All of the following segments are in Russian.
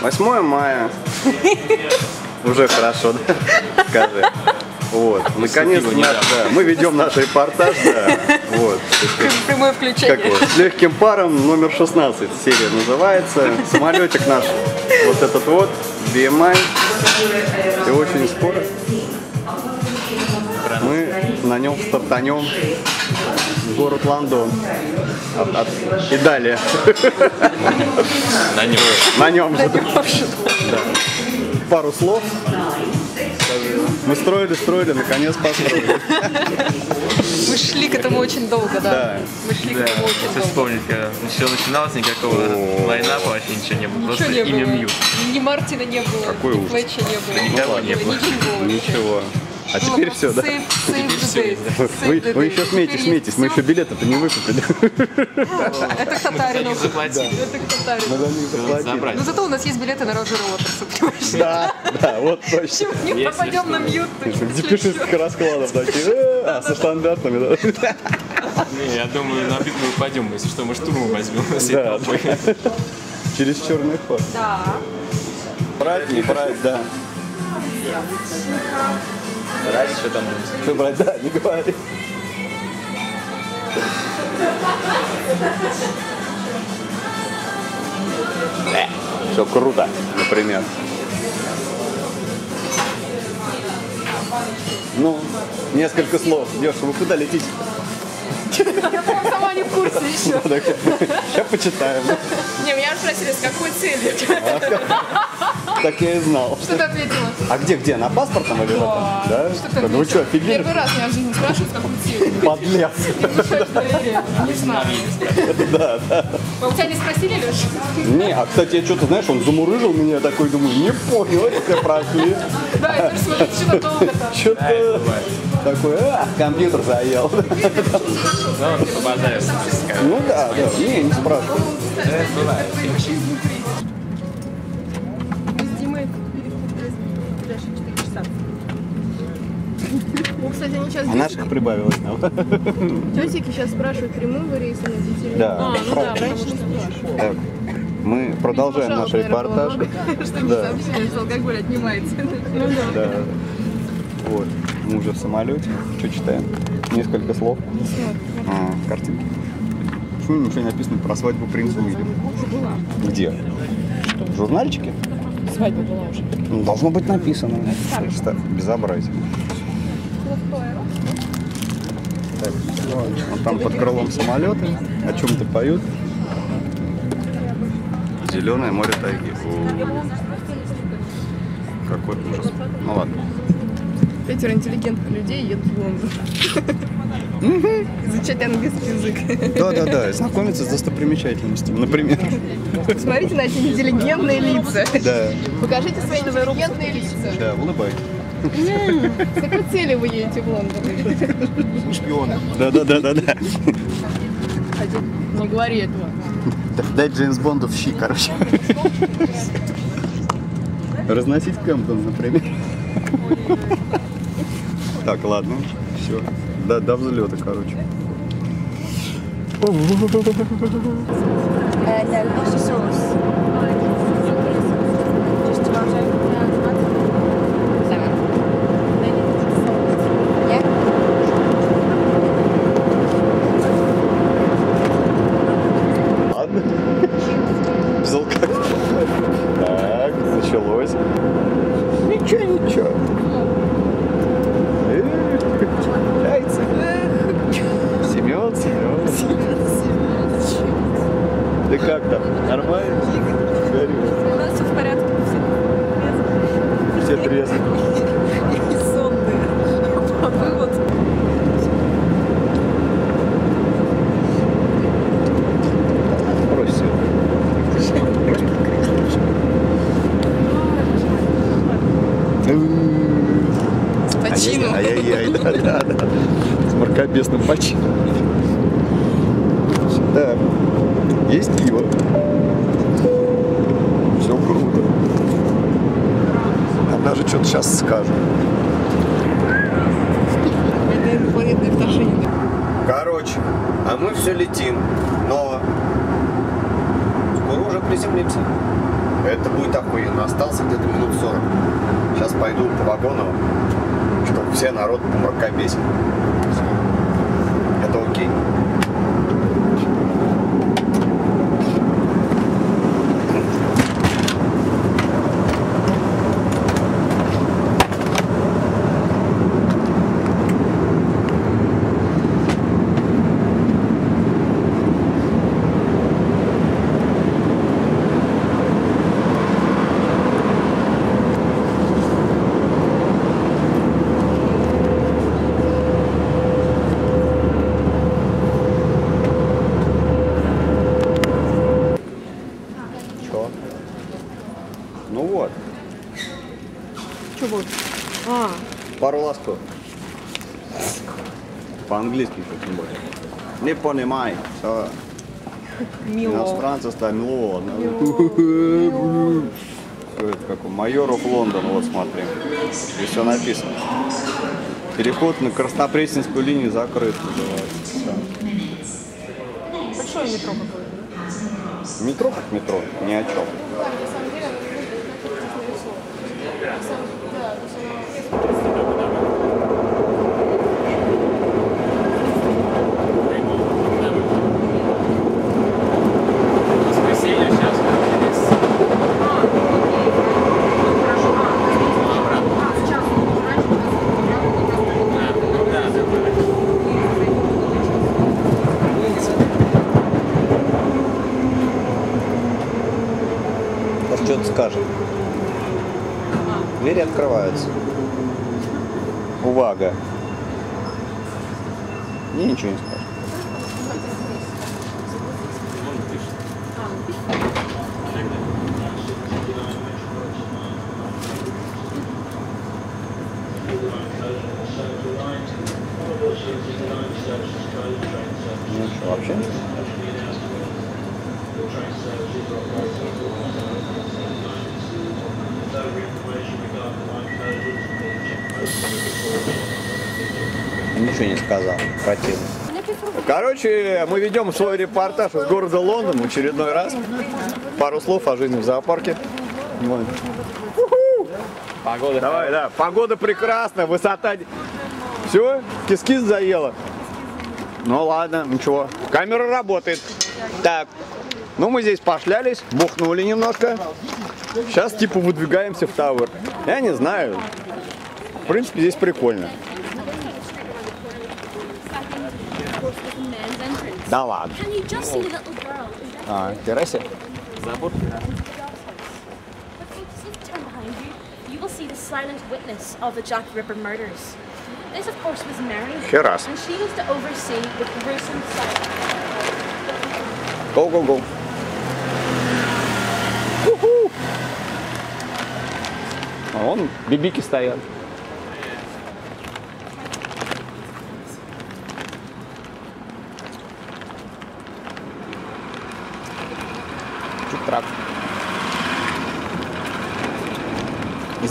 8 мая. Уже хорошо, да? Скажи. Вот. Наконец, наш- да, мы ведем наш репортаж, да. Вот. Прямое включение. Как его? С легким паром номер 16 серия называется. Самолетик наш вот этот вот, BMI. И очень скоро мы на нем стартанем в город Лондон. От- от- И далее. На нем. На нем же. Да. Пару слов. Мы строили, строили, наконец построили. Мы шли к этому очень долго, да. Да. Мы шли Да, к этому очень если долго. вспомнить, когда все начиналось, никакого лайнапа вообще ничего не было. Просто не имя было. Мьют. Ни Мартина не было, Какой ни ужас. Флетча не было. никого ни не было. Ничего. А теперь все, да? Вы, еще смеетесь, смеетесь. Мы еще билеты-то не выкупили. Это к Татарину. Это к Татарину. Но зато у нас есть билеты на Роджера Уотерса, понимаешь? Да, да, вот точно. Не попадем на мьют? Депешистских раскладов такие. э, А, со стандартами, да. Не, я думаю, на бит мы упадем, если что, мы штурму возьмем всей Да. толпой. Через черный ход. Да. Брать, не брать, да. Раз, что там Что брать, да, не говори. Все круто, например. Ну, несколько слов. Леша, вы куда летите? Сама не в курсе еще. Сейчас почитаем. Не, меня спросили, с какой целью? Так я и знал. Что ты ответила? А где, где? На паспортном или в этом? Да? Что ты Ну вы что, офигели? Первый раз меня в жизни спрашивают, какой целью. Подлец. Не знаю. Да, да. У тебя не спросили, Леша? Не, а кстати, я что-то, знаешь, он замурыжил меня, я такой думаю, не понял, это все прошли. Да, и теперь смотрите, что долго-то. Что-то такой, а, компьютер заел. Ну, побазарил. Ну да, да, не, не спрашивай. с кстати, они сейчас А наших прибавилось нам. тетики сейчас спрашивают, прямым вы рейсы на детей. Да. А, ну да, раньше не. Так, мы продолжаем наш репортаж. Да, Сообщение, что алкоголь отнимается. Ну да. да. Вот, мы уже в самолете. Что читаем? Несколько слов. А, картинки. Почему ничего не написано про свадьбу принца Уильяма? Где? В журнальчике? Свадьба была уже. Ну, должно быть написано. Ста- Безобразие. Так, вот там под крылом самолеты, о чем-то поют. Зеленое море тайги. О, Какой ужас. Ну ладно. Пятеро интеллигентных людей едут в Лондон. Изучать английский язык. Да-да-да, знакомиться с достопримечательностями, например. Посмотрите на эти интеллигентные лица. Да, Покажите свои интеллигентные лица. да, улыбайтесь. С какой целью вы едете в Лондон? Шпионы. Да-да-да-да-да. Не говори этого. Дай Джеймс Бонду в щи, короче. Разносить Кэмптон, например. Так, ладно, все. До, до взлета, короче. Uh, no, sauce? Just tomato? Lemon. Yeah? Ладно. Без алкоголя. Так, началось. Ничего, ничего. Эх, Яйца. Семен, Семен. Ты как там? Нормально? Горю. У нас все в порядке. Все трезвы. Сонные. А вывод. Брось всё. С почином. Ай-яй-яй, да-да-да. С почином. Да. Есть пиво. Все круто. Я даже что-то сейчас вторжение. Короче, а мы все летим, но скоро уже приземлимся. Это будет охуенно. Остался где-то минут 40. Сейчас пойду по вагону, чтобы все народ помракобесил. Это окей. Чё? Ну вот, Что будет? А, пару ласков. По-английски тем более. Не понимай. Все. мило. Иностранцы стали мило. Это как у майоров Лондон, вот смотри. Здесь все написано. Переход на Краснопресненскую линию закрыт. называется. Большое метро какое-то. Метро как метро, ни о чем. Воскресенье сейчас. Может, что-то скажет. Двери открываются. Увага. Мне ничего не скажет. Ну что, вообще ничего? Не сказал. Противно. Короче, мы ведем свой репортаж из города Лондон в очередной раз. Пару слов о жизни в зоопарке. Вот. Погода. Давай, да. Погода прекрасная, высота. Все, кис-кис заела. Ну ладно, ничего. Камера работает. Так. Ну мы здесь пошлялись, бухнули немножко. Сейчас типа выдвигаемся в Тауэр. Я не знаю. В принципе, здесь прикольно. Да ладно. Can you just see the little girl? Is that А, террасе? Забор. But if you turn behind you, you will see the silent witness of the Jack Ripper murders. This, of course, was Mary, Херас. and she was to oversee the gruesome sight. Go, go, go. А вон бибики стоят.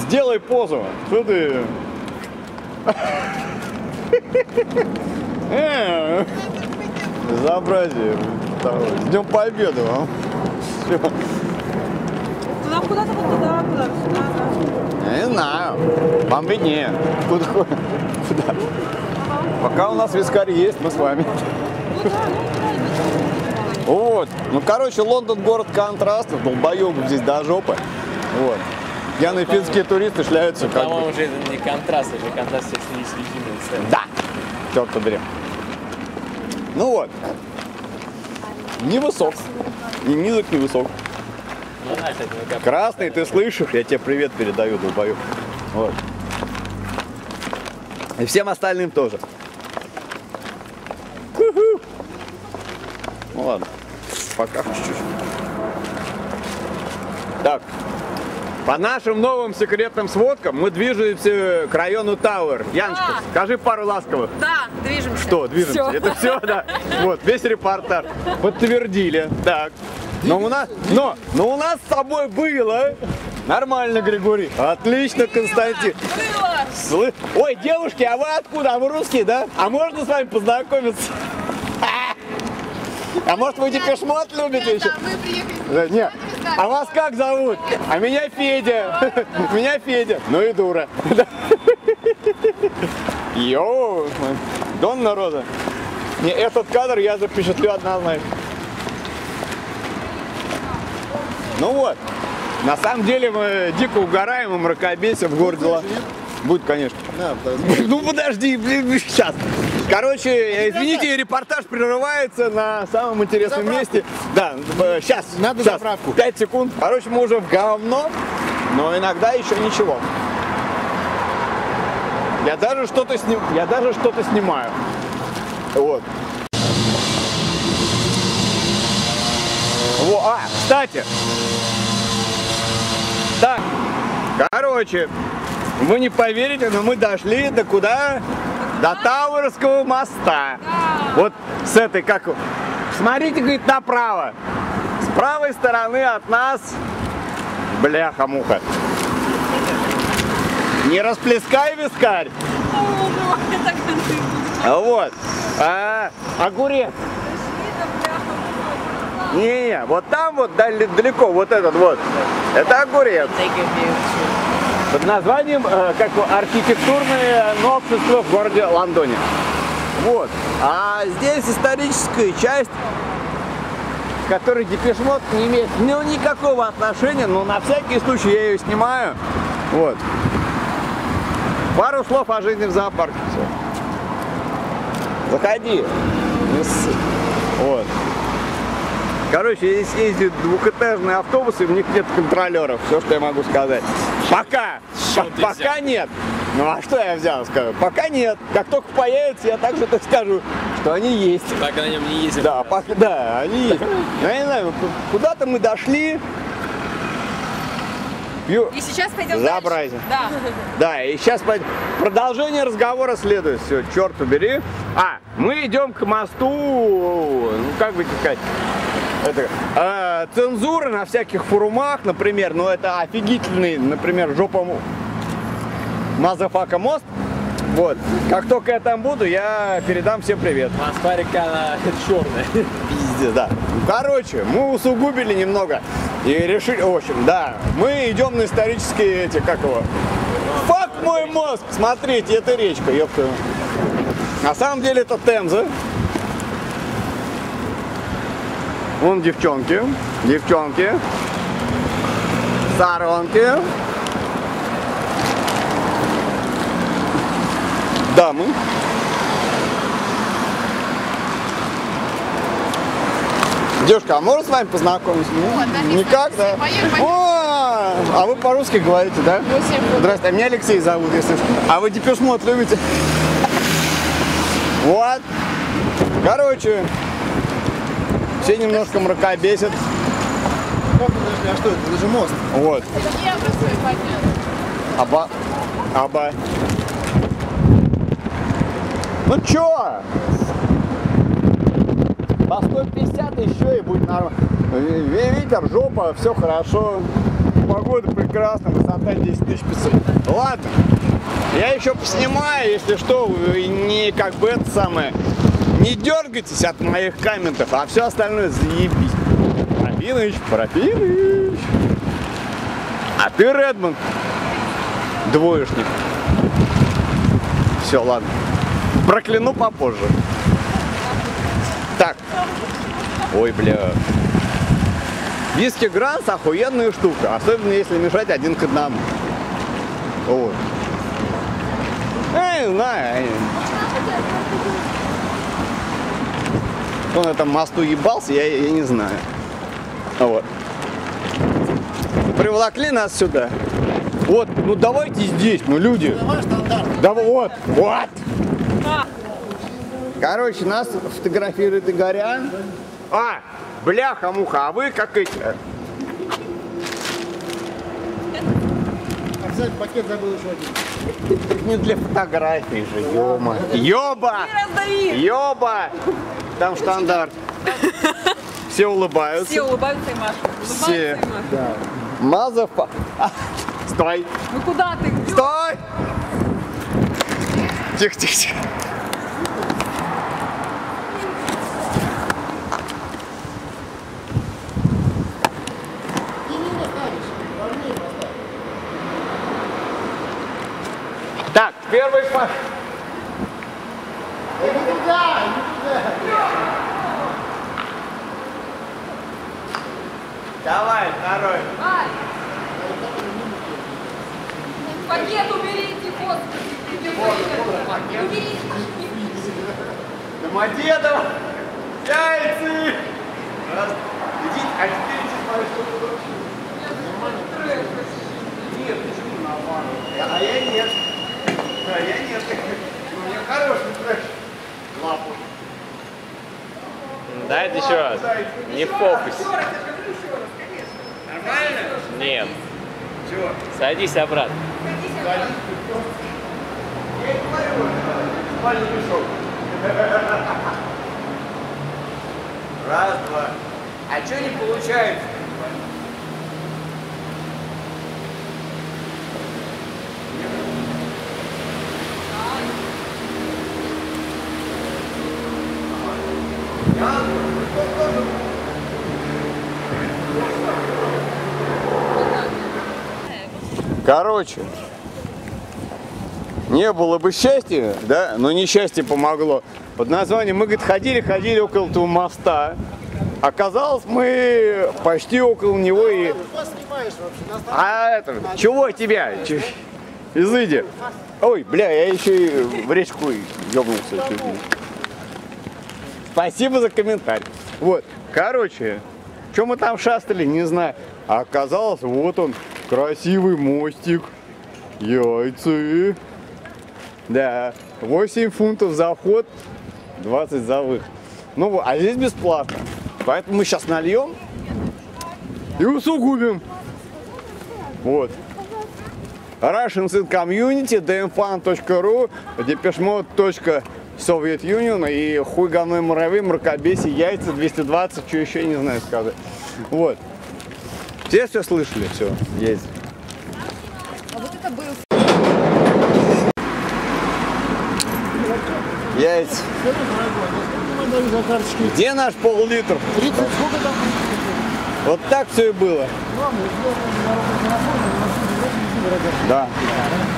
Сделай позу. Что ты? Э, Безобразие. С Днем Победы вам. Всё. Туда куда-то, вот туда, куда сюда. не знаю. Вам виднее. Куда? Куда? Пока у нас вискарь есть, мы с вами. Вот. Ну, короче, Лондон город контрастов, долбоебов здесь до жопы. Вот. Пьяные финские туристы шляются как бы. По-моему, уже это не контраст, это контраст с несведенной сценой. Да. Черт побери. Ну вот. Не высок. Ни низок, не высок. Ну, как Красный, ты слышишь? Я тебе привет передаю, долбоеб. Вот. И всем остальным тоже. Ну ладно, пока чуть-чуть. Так, по нашим новым секретным сводкам мы движемся к району Тауэр. Яночка, А. скажи пару ласковых. Да, движемся. Что, движемся? Всё. Это все, да. Вот, весь репортаж. Подтвердили. Так. Но у нас, но, но у нас с тобой было. Нормально, Григорий. Отлично, Константин. Слы- Ой, девушки, а вы откуда? А вы русские, да? А можно с вами познакомиться? А может вы Депешмот любите еще? Да, мы приехали. Да, Нет, А вас как зовут? А меня Федя. Меня Федя. Ну и дура. Йоу, Дон народа. Не, этот кадр я запечатлю однозначно. Ну вот, на самом деле мы дико угораем и мракобесим в городе Будет, конечно. Ну подожди, блин, сейчас. Короче, извините, репортаж прерывается на самом интересном месте. Да, сейчас. Надо заправку. 5 секунд. Короче, мы уже в говно, но иногда еще ничего. Я даже что-то сним... я даже что-то снимаю. Вот. Во, а, кстати. Так, короче, вы не поверите, но мы дошли до куда? До Тауэрского моста. Вот с этой, как... Смотрите, говорит, направо. С правой стороны от нас... Бляха-муха. Не расплескай вискарь. Вот. А, огурец. Не-не, вот там вот далеко, вот этот вот. Это огурец. Под названием э, как архитектурное новшество в городе Лондоне. Вот. А здесь историческая часть, к которой Депешмот не имеет ну, никакого отношения, но на всякий случай я ее снимаю. Вот. Пару слов о жизни в зоопарке. Все. Заходи. Вот. Короче, здесь ездят двухэтажные автобусы, в них нет контролеров. Все, что я могу сказать. Пока. По- пока нет. Ну а что я взял, скажу? Пока нет. Как только появится, я также так скажу, что они есть. Так на нем не ездим. Да, пока, да, они есть. Ну, Я не знаю, куда-то мы дошли. Ю- И сейчас пойдем Безобразие. дальше. Да. Да, и сейчас продолжение разговора следует. Все, черт убери. А, мы идем к мосту, ну как бы сказать, это, э, цензура на всяких форумах, например, но это офигительный, например, жопа motherfucka мост. Вот. Как только я там буду, я передам всем привет. Москва река она черная. Пиздец, да. Ну, Короче, мы усугубили немного и решили, в общем, да, мы идем на исторические эти, как его, фак мой мозг, смотрите, это речка, ёпта. На самом деле это Темза. Вон девчонки, девчонки, сторонки, дамы. Девушка, а можно с вами познакомиться? Вот, да, Никак, да? Поехали, поехали. О, а вы по-русски говорите, да? Здрасте, а меня Алексей зовут, если что. А вы Депешмот любите? Вот. Короче, все немножко мракобесят. А что это? Это же мост. Вот. Аба. Аба. Ну чё? По 150 еще и будет нормально. Ветер, жопа, все хорошо. Погода прекрасна, высота 10 тысяч 500. Ладно, я еще поснимаю, если что, не как бы это самое. Не дергайтесь от моих комментов, а все остальное заебись. Парфиныч, Парфиныч. А ты, Редмонд, двоечник. Все, ладно. Прокляну попозже. Так. Ой, бля. Виски Гранс охуенная штука. Особенно если мешать один к одному. Вот. Не знаю. Он на этом мосту ебался, я, я не знаю. Вот. Приволокли нас сюда. Вот, ну давайте здесь, ну люди. Да вот, вот. Короче, нас фотографирует Игорян. А, бляха-муха, а вы как эти... А взять пакет забыл еще один. Так не для фотографий же, ёма. Ёба! Ёба! Там стандарт. Все улыбаются. Все улыбаются и машут. Все. и а, Стой. Ну куда ты? Стой! Тихо, тихо, тихо. Так, первый шаг. Не туда, не туда. Давай, второй. Пакет уберите, господи. Уберите. Домодедово! Яйцы! Раз. Идите, а теперь идите смотреть, что тут вообще. Нет, почему наоборот? Я- А я нет. А я нет. У меня хороший трэш. Лапу. Дайте еще раз. Не в фокусе. Нормально? Нет. Чего? Садись обратно. Раз, два. А что не получается? Короче, не было бы счастья, да, но несчастье помогло. Под названием мы, говорит, ходили, ходили около этого моста. Оказалось, мы почти около него и... А это, чего тебя? Изыди. Ой, бля, я еще и в речку ебнулся. Спасибо за комментарий. Вот, короче, что мы там шастали, не знаю. А оказалось, вот он, красивый мостик. Яйцы. Да, 8 фунтов за вход, 20 за выход. Ну, а здесь бесплатно. Поэтому мы сейчас нальем и усугубим. Вот. Russians in Community, dmfan.ru, Union и хуй говной муравей, мракобесие, яйца, 220, что еще не знаю сказать. Вот. Все все слышали, все, есть. А вот это был Яйца. Где наш пол-литр? 30, сколько там? Вот так все и было. Да.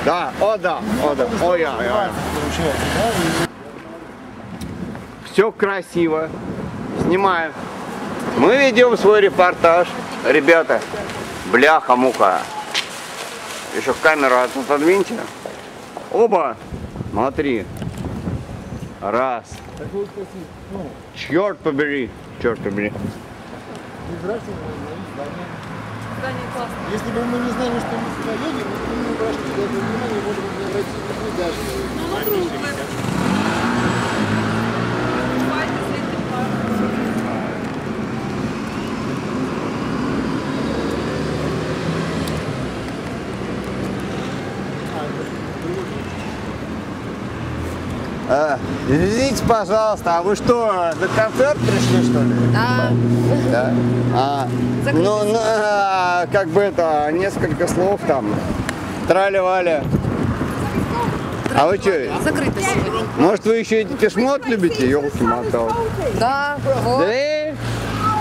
Да, о да, о да, о я, я. Все красиво. Снимаем. Мы ведем свой репортаж. Ребята, бляха-муха. Еще камеру отодвиньте. Оба. Смотри. Раз. ну, Черт побери. Черт побери. Если бы мы не знали, что мы сюда едем, мы бы не обращали может быть, не обратили бы даже. А, извините, пожалуйста, а вы что, на концерт пришли, что ли? Да. Да. А, ну, ну, а, как бы это, несколько слов там. Трали-вали. А вы что, Закрыто сегодня. может вы еще и пешмот любите, елки мотал? Да. Вот. Да?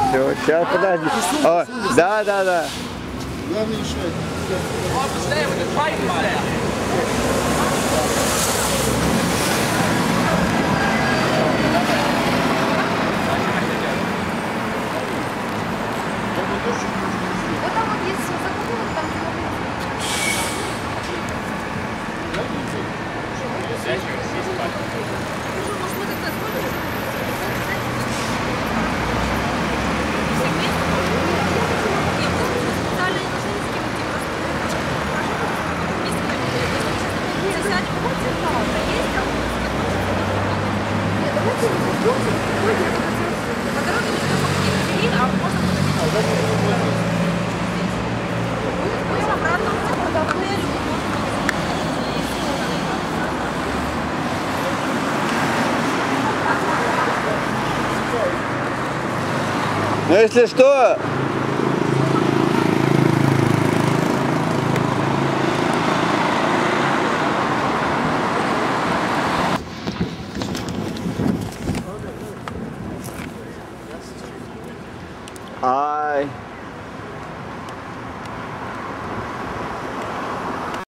Все, сейчас, подожди. О, да, да, да. Главное решать. Если что,